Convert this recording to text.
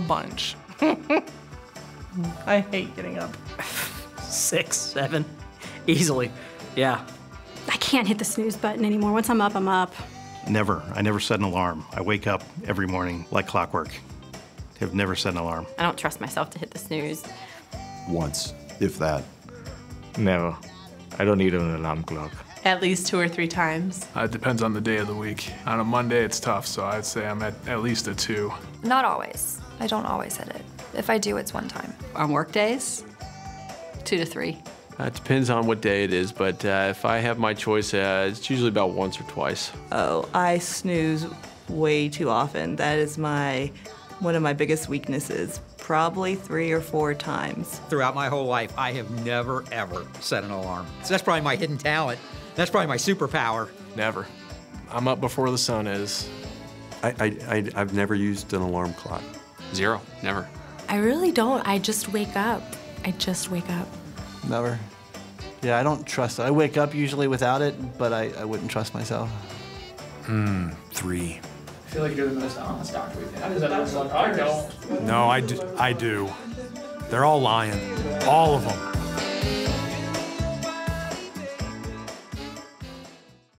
a bunch. I hate getting up. Six, seven, easily. Yeah. I can't hit the snooze button anymore. Once I'm up, I'm up. Never. I never set an alarm. I wake up every morning like clockwork. Have never set an alarm. I don't trust myself to hit the snooze. Once, if that. Never. I don't need an alarm clock. At least two or three times. Uh, it depends on the day of the week. On a Monday, it's tough, so I'd say I'm at at least a two. Not always. I don't always hit it. If I do, it's one time. On work days, two to three. Uh, it depends on what day it is, but uh, if I have my choice, uh, it's usually about once or twice. Oh, I snooze way too often. That is my one of my biggest weaknesses. Probably three or four times. Throughout my whole life, I have never, ever set an alarm. So that's probably my hidden talent. That's probably my superpower. Never. I'm up before the sun is. I, I, I, I've never used an alarm clock. Zero. Never. I really don't. I just wake up. I just wake up. Never. Yeah, I don't trust it. I wake up usually without it, but I, I wouldn't trust myself. Hmm, three. I feel like you're the most honest doctor we've had. I don't. No, I do. I do. They're all lying. All of them.